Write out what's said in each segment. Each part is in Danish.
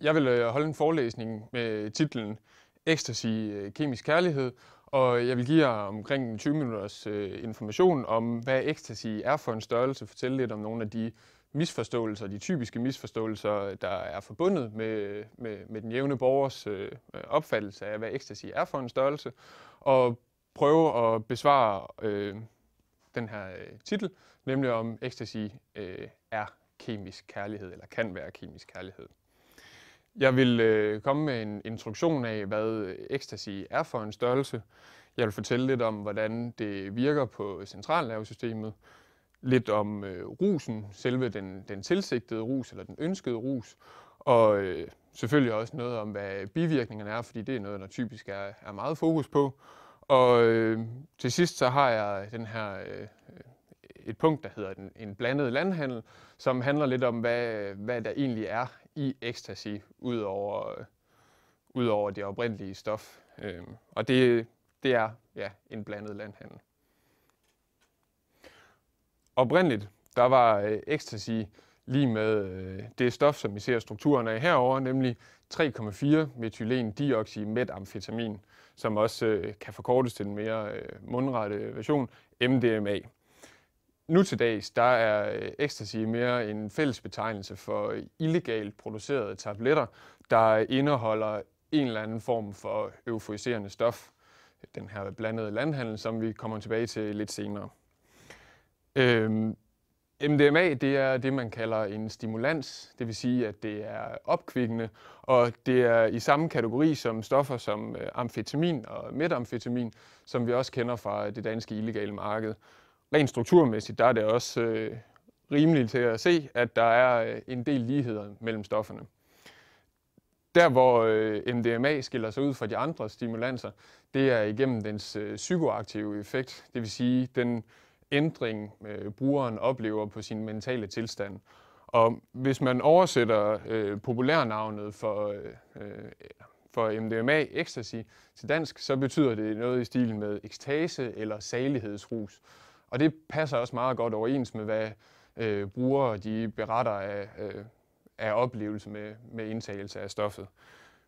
Jeg vil øh, holde en forelæsning med titlen Ecstasy, øh, kemisk kærlighed, og jeg vil give jer omkring 20 minutters øh, information om, hvad ecstasy er for en størrelse, fortælle lidt om nogle af de misforståelser, de typiske misforståelser, der er forbundet med, med, med den jævne borgers øh, opfattelse af, hvad ecstasy er for en størrelse, og prøve at besvare øh, den her øh, titel, nemlig om ecstasy øh, er kemisk kærlighed, eller kan være kemisk kærlighed. Jeg vil øh, komme med en introduktion af, hvad øh, ecstasy er for en størrelse. Jeg vil fortælle lidt om, hvordan det virker på centralnervesystemet. Lidt om øh, rusen, selve den, den tilsigtede rus, eller den ønskede rus. Og øh, selvfølgelig også noget om, hvad bivirkningerne er, fordi det er noget, der typisk er, er meget fokus på. Og øh, til sidst så har jeg den her øh, et punkt, der hedder en, en blandet landhandel, som handler lidt om, hvad, hvad der egentlig er i ecstasy, ud over, øh, ud over det oprindelige stof. Øh, og det, det er ja, en blandet landhandel. Oprindeligt, der var øh, ecstasy lige med øh, det stof, som vi ser strukturen af herover, nemlig 3,4 metylendioxymetamfetamin, som også øh, kan forkortes til den mere øh, mundrette version, MDMA. Nu til dags, der er øh, ecstasy mere en fælles betegnelse for illegalt producerede tabletter, der indeholder en eller anden form for euforiserende stof. Den her blandede landhandel, som vi kommer tilbage til lidt senere. Øhm, MDMA det er det, man kalder en stimulans, det vil sige, at det er opkvikkende, og det er i samme kategori som stoffer som øh, amfetamin og metamfetamin, som vi også kender fra det danske illegale marked rent strukturmæssigt, der er det også øh, rimeligt til at se, at der er øh, en del ligheder mellem stofferne. Der, hvor øh, MDMA skiller sig ud fra de andre stimulanser, det er igennem dens øh, psykoaktive effekt, det vil sige den ændring, øh, brugeren oplever på sin mentale tilstand. Og hvis man oversætter øh, populærnavnet for, øh, øh for MDMA, ecstasy, til dansk, så betyder det noget i stil med ekstase eller salighedsrus. Og det passer også meget godt overens med, hvad øh, brugere de beretter af, øh, af oplevelse med, med indtagelse af stoffet.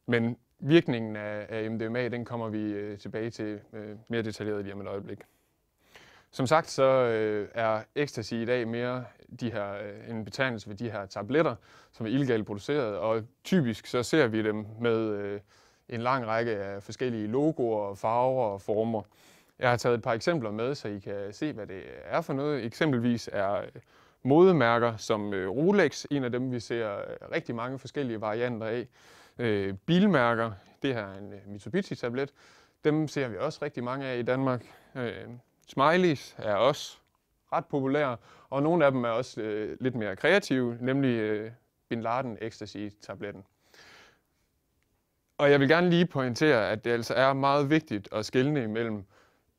Men virkningen af, af MDMA, den kommer vi øh, tilbage til øh, mere detaljeret lige om et øjeblik. Som sagt, så øh, er ecstasy i dag mere de her, øh, en betegnelse for de her tabletter, som er illegalt produceret, og typisk så ser vi dem med øh, en lang række af forskellige logoer, farver og former. Jeg har taget et par eksempler med, så I kan se, hvad det er for noget. Eksempelvis er øh, modemærker som øh, Rolex, en af dem, vi ser øh, rigtig mange forskellige varianter af. Bilmærker, det her er en Mitsubishi-tablet, dem ser vi også rigtig mange af i Danmark. Smileys er også ret populære, og nogle af dem er også lidt mere kreative, nemlig Bin Laden Ecstasy-tabletten. Og jeg vil gerne lige pointere, at det altså er meget vigtigt at skelne imellem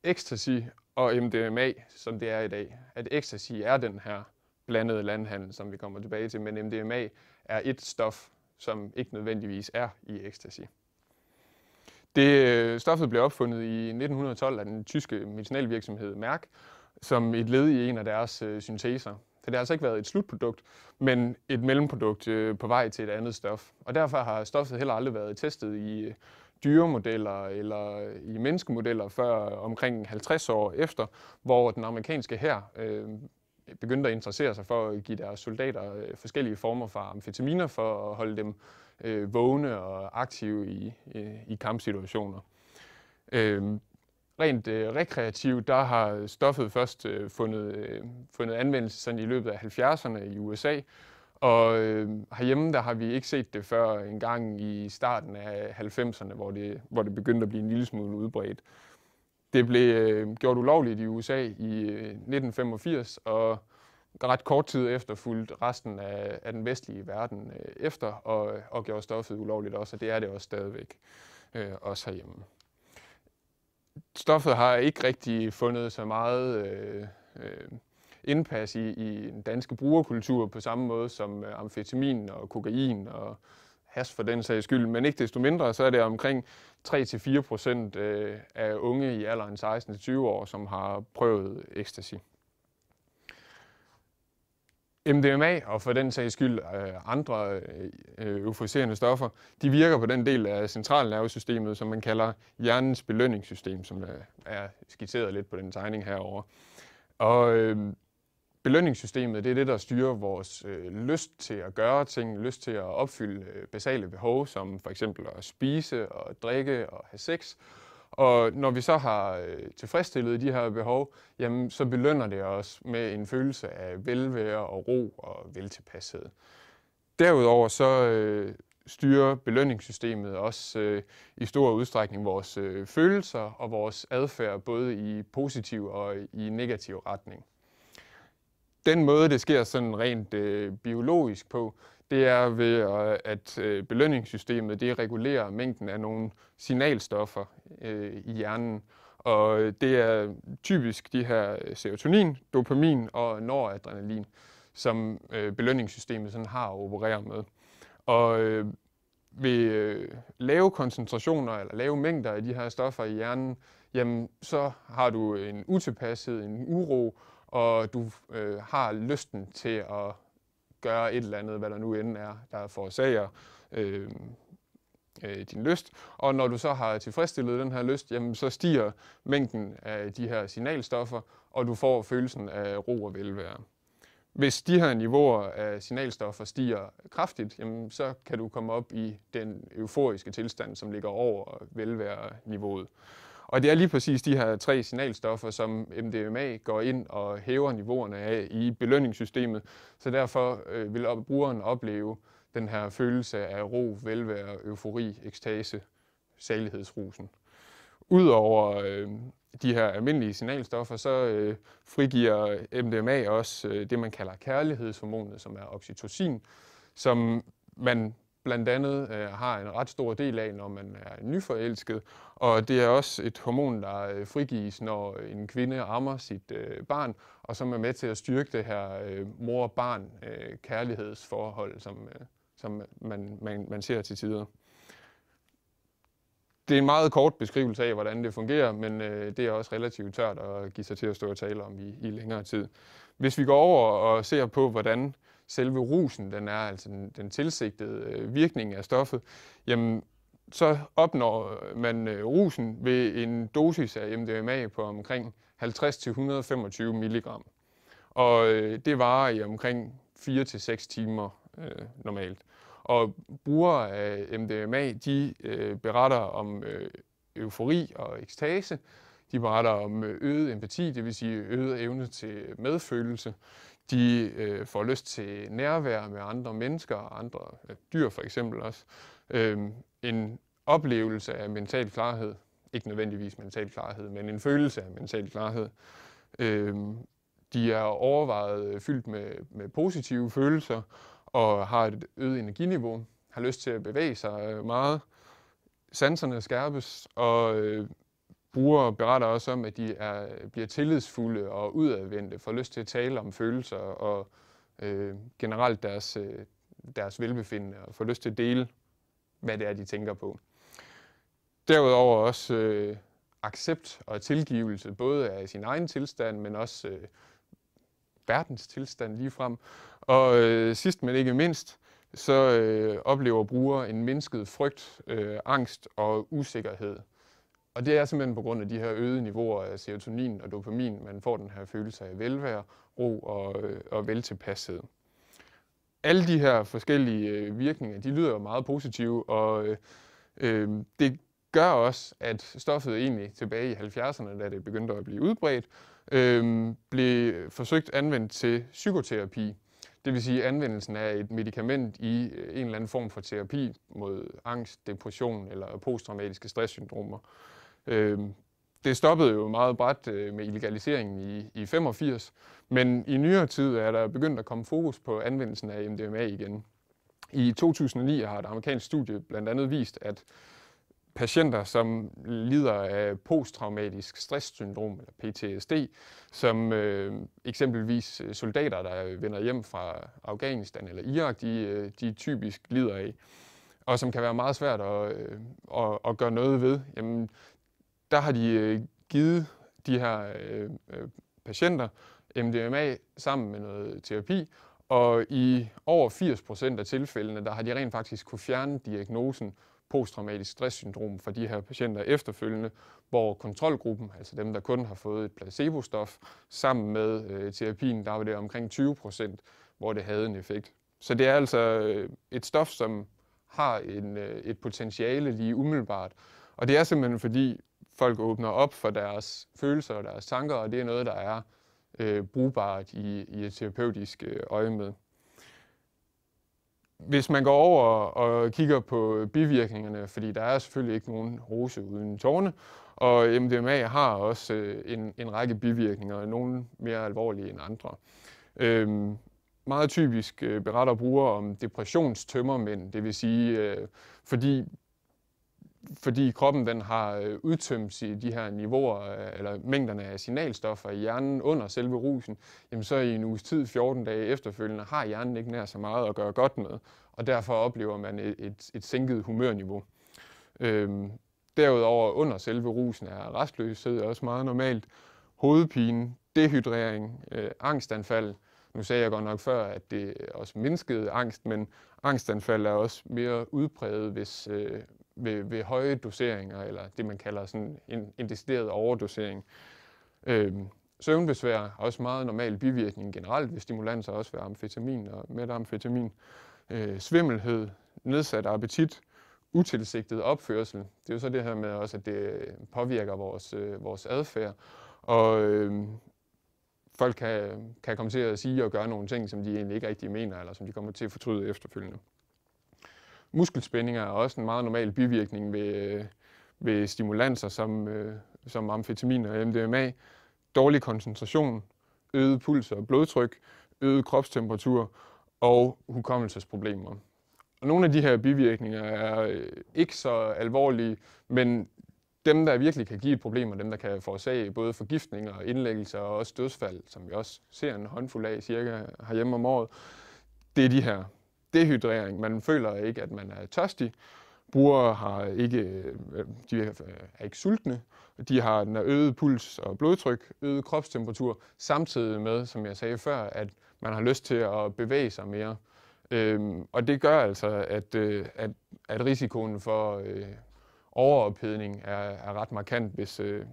ecstasy og MDMA, som det er i dag. At ecstasy er den her blandede landhandel, som vi kommer tilbage til, men MDMA er et stof, som ikke nødvendigvis er i ecstasy. Det øh, stoffet blev opfundet i 1912 af den tyske medicinalvirksomhed Merck, som et led i en af deres øh, synteser. Så det har altså ikke været et slutprodukt, men et mellemprodukt øh, på vej til et andet stof. Og derfor har stoffet heller aldrig været testet i øh, dyremodeller eller i menneskemodeller før omkring 50 år efter, hvor den amerikanske hær øh, begyndte at interessere sig for at give deres soldater øh, forskellige former for amfetaminer for at holde dem øh, vågne og aktive i, i, i kampsituationer. Øh, rent øh, rekreativt, der har stoffet først øh, fundet, øh, fundet anvendelse sådan i løbet af 70'erne i USA, og øh, herhjemme der har vi ikke set det før en gang i starten af 90'erne, hvor det, hvor det begyndte at blive en lille smule udbredt. Det blev øh, gjort ulovligt i USA i øh, 1985, og ret kort tid efter fulgte resten af, af den vestlige verden øh, efter og, og gjorde stoffet ulovligt også, og det er det også stadigvæk, øh, også herhjemme. Stoffet har ikke rigtig fundet så meget øh, øh, indpas i, i den danske brugerkultur på samme måde som øh, amfetamin og kokain og has for den sags skyld, men ikke desto mindre, så er det omkring 3-4 procent øh, af unge i alderen 16-20 år, som har prøvet ecstasy. MDMA og for den sags skyld øh, andre øh, euforiserende stoffer, de virker på den del af centralnervesystemet, som man kalder hjernens belønningssystem, som er skitseret lidt på den tegning herover. Og øh, belønningssystemet, det er det, der styrer vores øh, lyst til at gøre ting, lyst til at opfylde øh, basale behov, som for eksempel at spise og drikke og have sex. Og når vi så har øh, tilfredsstillet de her behov, jamen, så belønner det os med en følelse af velvære og ro og veltilpashed. Derudover så øh, styrer belønningssystemet også øh, i stor udstrækning vores øh, følelser og vores adfærd, både i positiv og i negativ retning den måde, det sker sådan rent øh, biologisk på, det er ved, øh, at øh, belønningssystemet det regulerer mængden af nogle signalstoffer øh, i hjernen. Og øh, det er typisk de her øh, serotonin, dopamin og noradrenalin, som øh, belønningssystemet sådan har at operere med. Og øh, ved øh, lave koncentrationer eller lave mængder af de her stoffer i hjernen, jamen så har du en utilpashed, en uro, og du øh, har lysten til at gøre et eller andet, hvad der nu end er, der forårsager øh, øh, din lyst. Og når du så har tilfredsstillet den her lyst, jamen, så stiger mængden af de her signalstoffer, og du får følelsen af ro og velvære. Hvis de her niveauer af signalstoffer stiger kraftigt, jamen, så kan du komme op i den euforiske tilstand, som ligger over velvære-niveauet. Og det er lige præcis de her tre signalstoffer, som MDMA går ind og hæver niveauerne af i belønningssystemet. Så derfor øh, vil brugeren opleve den her følelse af ro, velvære, eufori, ekstase, salighedsrusen. Udover øh, de her almindelige signalstoffer, så øh, frigiver MDMA også øh, det, man kalder kærlighedshormonet, som er oxytocin, som man blandt andet øh, har en ret stor del af, når man er nyforelsket. Og det er også et hormon, der øh, frigives, når en kvinde ammer sit øh, barn, og som er med til at styrke det her øh, mor-barn øh, kærlighedsforhold, som, øh, som man, man, man ser til tider. Det er en meget kort beskrivelse af, hvordan det fungerer, men øh, det er også relativt tørt at give sig til at stå og tale om i, i længere tid. Hvis vi går over og ser på, hvordan selve rusen, den er altså den, den tilsigtede øh, virkning af stoffet, jamen så opnår man øh, rusen ved en dosis af MDMA på omkring 50-125 mg. Og øh, det varer i omkring 4-6 timer øh, normalt. Og brugere af MDMA, de øh, beretter om øh, eufori og ekstase. De beretter om øh, øget empati, det vil sige øget evne til medfølelse. De øh, får lyst til nærvær med andre mennesker og andre øh, dyr for eksempel også. Øh, en oplevelse af mental klarhed. Ikke nødvendigvis mental klarhed, men en følelse af mental klarhed. Øh, de er overvejet øh, fyldt med, med positive følelser og har et øget energiniveau, har lyst til at bevæge sig øh, meget. Sanserne skærpes, og øh, brugere beretter også om, at de er, bliver tillidsfulde og udadvendte, får lyst til at tale om følelser og øh, generelt deres, øh, deres velbefindende, og får lyst til at dele, hvad det er, de tænker på. Derudover også øh, accept og tilgivelse, både af sin egen tilstand, men også øh, verdens tilstand lige frem. Og øh, sidst men ikke mindst, så øh, oplever brugere en mindsket frygt, øh, angst og usikkerhed og det er simpelthen på grund af de her øgede niveauer af serotonin og dopamin, man får den her følelse af velvære, ro og, øh, og veltilpashed. Alle de her forskellige øh, virkninger, de lyder meget positive, og øh, øh, det gør også, at stoffet egentlig tilbage i 70'erne, da det begyndte at blive udbredt, øh, blev forsøgt anvendt til psykoterapi. Det vil sige anvendelsen af et medicament i en eller anden form for terapi mod angst, depression eller posttraumatiske stresssyndromer. Øh, det stoppede jo meget bræt øh, med illegaliseringen i, i 85, men i nyere tid er der begyndt at komme fokus på anvendelsen af MDMA igen. I 2009 har et amerikansk studie blandt andet vist, at patienter, som lider af posttraumatisk stresssyndrom eller PTSD, som øh, eksempelvis soldater, der vender hjem fra Afghanistan eller Irak, de, øh, de typisk lider af, og som kan være meget svært at, øh, at, at gøre noget ved, jamen, der har de øh, givet de her øh, øh patienter MDMA sammen med noget terapi, Og i over 80% af tilfældene, der har de rent faktisk kunne fjerne diagnosen posttraumatisk stresssyndrom for de her patienter efterfølgende, hvor kontrolgruppen, altså dem, der kun har fået et placebostof, sammen med øh, terapien, der var det omkring 20 procent, hvor det havde en effekt. Så det er altså øh, et stof, som har en, øh, et potentiale lige umiddelbart. Og det er simpelthen fordi folk åbner op for deres følelser og deres tanker, og det er noget, der er øh, brugbart i, i et terapeutisk øh, øje med. Hvis man går over og kigger på bivirkningerne, fordi der er selvfølgelig ikke nogen rose uden tårne, og MDMA har også øh, en, en række bivirkninger, nogle mere alvorlige end andre. Øhm, meget typisk øh, beretter brugere om depressionstømmermænd, det vil sige, øh, fordi fordi kroppen den har øh, udtømt sig de her niveauer, øh, eller mængderne af signalstoffer i hjernen under selve rusen, jamen så i en uges tid, 14 dage efterfølgende, har hjernen ikke nær så meget at gøre godt med, og derfor oplever man et, et, et sænket humørniveau. Øhm, derudover under selve rusen er restløshed også meget normalt, hovedpine, dehydrering, øh, angstanfald. Nu sagde jeg godt nok før, at det også mindskede angst, men angstanfald er også mere udpræget, hvis, øh, ved, ved høje doseringer, eller det man kalder sådan en, en decideret overdosering. Øhm, søvnbesvær er også meget normal bivirkning generelt ved stimulanser, også ved amfetamin og metamfetamin. Øh, svimmelhed, nedsat appetit, utilsigtet opførsel. Det er jo så det her med også, at det øh, påvirker vores, øh, vores adfærd. Og øh, folk kan, kan komme til at sige og gøre nogle ting, som de egentlig ikke rigtig mener, eller som de kommer til at fortryde efterfølgende. Muskelspændinger er også en meget normal bivirkning ved, øh, ved stimulanser som, øh, som amfetamin og MDMA. Dårlig koncentration, øget puls og blodtryk, øget kropstemperatur og hukommelsesproblemer. Og nogle af de her bivirkninger er øh, ikke så alvorlige, men dem, der virkelig kan give et problem, og dem, der kan forårsage både forgiftninger og indlæggelser og også dødsfald, som vi også ser en håndfuld af cirka herhjemme om året, det er de her dehydrering. Man føler ikke, at man er tørstig. Brugere har ikke, øh, de øh, er ikke sultne. De har den øget puls og blodtryk, øget kropstemperatur, samtidig med, som jeg sagde før, at man har lyst til at bevæge sig mere. Øhm, og det gør altså, at, øh, at, at risikoen for øh, overophedning er, er ret markant, hvis, øh,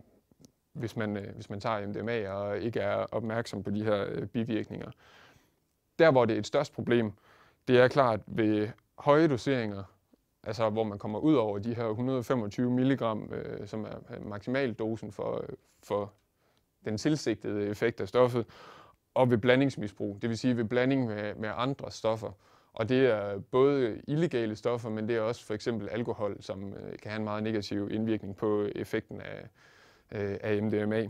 hvis, man, øh, hvis man tager MDMA og ikke er opmærksom på de her øh, bivirkninger. Der, hvor det er et størst problem, det er klart ved høje doseringer, altså hvor man kommer ud over de her 125 mg, øh, som er maksimaldosen for, øh, for den tilsigtede effekt af stoffet, og ved blandingsmisbrug, det vil sige ved blanding med, med andre stoffer. Og det er både illegale stoffer, men det er også for eksempel alkohol, som øh, kan have en meget negativ indvirkning på effekten af, øh, af MDMA.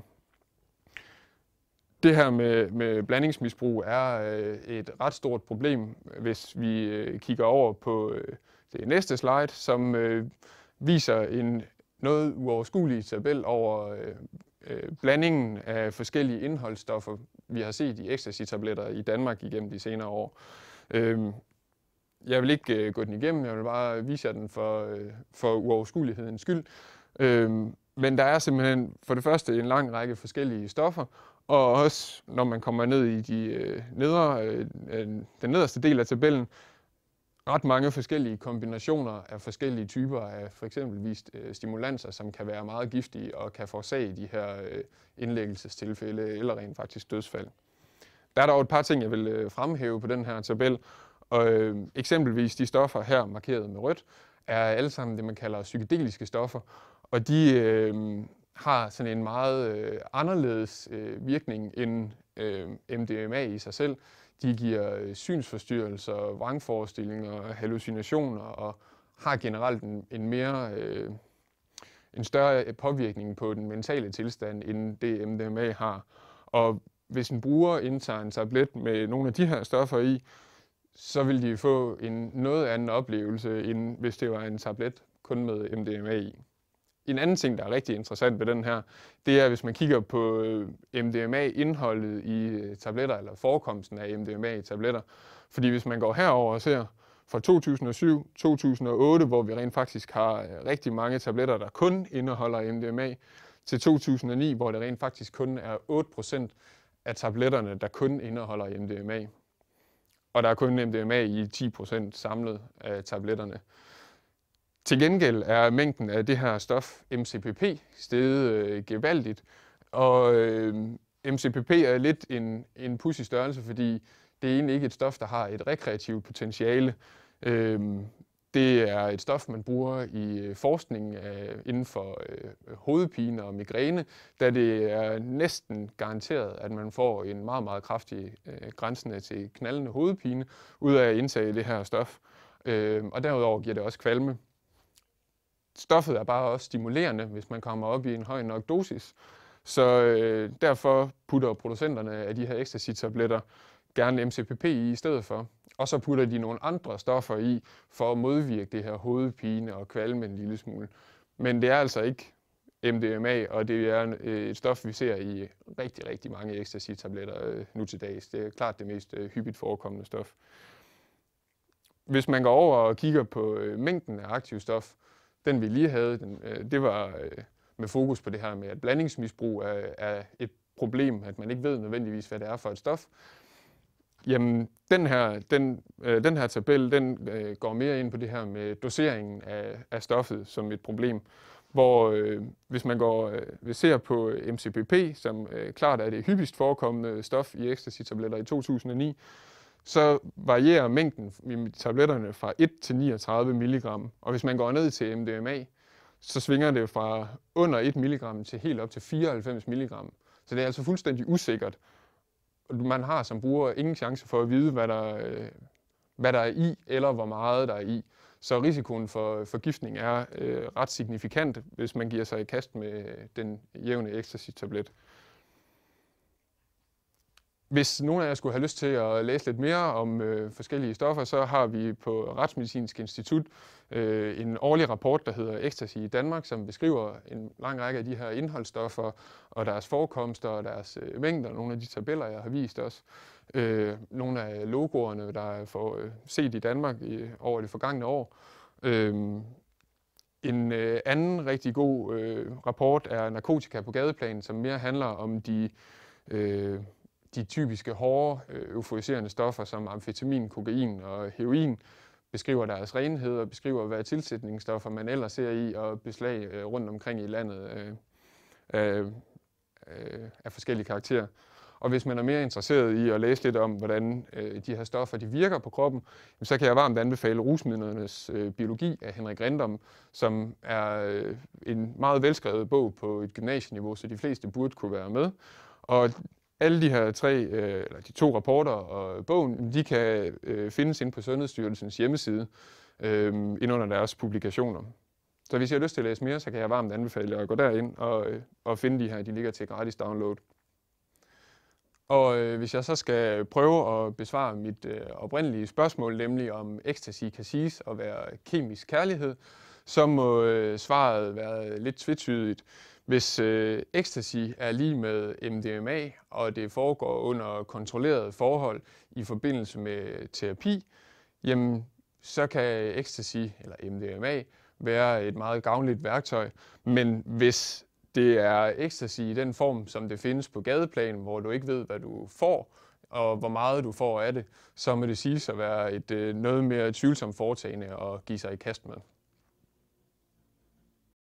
Det her med, med blandingsmisbrug er øh, et ret stort problem, hvis vi øh, kigger over på øh, det næste slide, som øh, viser en noget uoverskuelig tabel over øh, øh, blandingen af forskellige indholdsstoffer, vi har set i ecstasy-tabletter i Danmark igennem de senere år. Øh, jeg vil ikke øh, gå den igennem, jeg vil bare vise jer den for, øh, for uoverskuelighedens skyld. Øh, men der er simpelthen for det første en lang række forskellige stoffer, og også når man kommer ned i de øh, nedre, øh, øh, den nederste del af tabellen, ret mange forskellige kombinationer af forskellige typer af for eksempelvis øh, stimulanser, som kan være meget giftige og kan forårsage de her øh, indlæggelsestilfælde eller rent faktisk dødsfald. Der er dog et par ting, jeg vil øh, fremhæve på den her tabel. Og, øh, eksempelvis de stoffer her markeret med rødt, er alle sammen det, man kalder psykedeliske stoffer. Og de øh, har sådan en meget øh, anderledes øh, virkning end øh, MDMA i sig selv. De giver øh, synsforstyrrelser, vrangforestillinger, hallucinationer og har generelt en, en mere øh, en større øh, påvirkning på den mentale tilstand, end det MDMA har. Og hvis en bruger indtager en tablet med nogle af de her stoffer i, så vil de få en noget anden oplevelse, end hvis det var en tablet kun med MDMA i. En anden ting, der er rigtig interessant ved den her, det er, hvis man kigger på øh, MDMA-indholdet i øh, tabletter, eller forekomsten af MDMA i tabletter. Fordi hvis man går herover og ser fra 2007-2008, hvor vi rent faktisk har øh, rigtig mange tabletter, der kun indeholder MDMA, til 2009, hvor det rent faktisk kun er 8% af tabletterne, der kun indeholder MDMA. og der er kun MDMA i 10% samlet af tabletterne. Til gengæld er mængden af det her stof, MCPP, steget øh, gevaldigt, og øh, MCPP er lidt en, en pussy størrelse, fordi det er egentlig ikke et stof, der har et rekreativt potentiale. Øh, det er et stof, man bruger i øh, forskning øh, inden for øh, hovedpine og migræne, da det er næsten garanteret, at man får en meget, meget kraftig øh, grænsende til knaldende hovedpine ud af at indtage det her stof. Øh, og derudover giver det også kvalme. Stoffet er bare også stimulerende, hvis man kommer op i en høj nok dosis. Så øh, derfor putter producenterne af de her ecstasy-tabletter gerne MCPP i i stedet for. Og så putter de nogle andre stoffer i for at modvirke det her hovedpine og kvalme en lille smule. Men det er altså ikke MDMA, og det er øh, et stof, vi ser i rigtig, rigtig mange ecstasy-tabletter øh, nu til dags. Det er klart det mest øh, hyppigt forekommende stof. Hvis man går over og kigger på mængden af aktivt stof, den vi lige havde, den, øh, det var øh, med fokus på det her med, at blandingsmisbrug er, er et problem, at man ikke ved nødvendigvis, hvad det er for et stof. Jamen, den her, den, øh, den her tabel, den øh, går mere ind på det her med doseringen af, af stoffet som et problem, hvor øh, hvis man går, øh, vi ser på MCPP, som øh, klart er det hyppigst forekommende stof i ecstasy-tabletter i 2009, så varierer mængden i tabletterne fra 1 til 39 mg. Og hvis man går ned til MDMA, så svinger det fra under 1 mg til helt op til 94 mg. Så det er altså fuldstændig usikkert, man har som bruger ingen chance for at vide, hvad der, øh, hvad der er i, eller hvor meget der er i. Så risikoen for forgiftning er øh, ret signifikant, hvis man giver sig i kast med den jævne ecstasy-tablet. Hvis nogen af jer skulle have lyst til at læse lidt mere om øh, forskellige stoffer, så har vi på Retsmedicinsk Institut øh, en årlig rapport, der hedder Ecstasy i Danmark, som beskriver en lang række af de her indholdsstoffer og deres forekomster og deres øh, mængder. Nogle af de tabeller, jeg har vist også. Øh, nogle af logoerne, der er for, øh, set i Danmark i, over det forgangne år. Øh, en øh, anden rigtig god øh, rapport er Narkotika på gadeplanen, som mere handler om de øh, de typiske hårde øh, euforiserende stoffer som amfetamin, kokain og heroin, beskriver deres renhed og beskriver, hvad tilsætningsstoffer man ellers ser i og beslag øh, rundt omkring i landet øh, øh, øh, af forskellige karakterer. Og hvis man er mere interesseret i at læse lidt om, hvordan øh, de her stoffer de virker på kroppen, så kan jeg varmt anbefale Rusmidlernes øh, biologi af Henrik Rindom, som er øh, en meget velskrevet bog på et gymnasieniveau, så de fleste burde kunne være med. Og alle de her tre, øh, eller de to rapporter og bogen, de kan øh, findes inde på Sundhedsstyrelsens hjemmeside øh, ind under deres publikationer. Så hvis I har lyst til at læse mere, så kan jeg varmt anbefale jer at gå derind og, øh, og finde de her. De ligger til gratis download. Og øh, hvis jeg så skal prøve at besvare mit øh, oprindelige spørgsmål, nemlig om ecstasy kan siges at være kemisk kærlighed, så må øh, svaret være lidt tvetydigt. Hvis øh, ecstasy er lige med MDMA, og det foregår under kontrollerede forhold i forbindelse med terapi, jamen, så kan ecstasy eller MDMA være et meget gavnligt værktøj. Men hvis det er ecstasy i den form, som det findes på gadeplan, hvor du ikke ved, hvad du får, og hvor meget du får af det, så må det siges at være et øh, noget mere tvivlsomt foretagende at give sig i kast med.